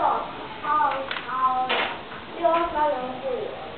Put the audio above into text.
六二二六二三零四五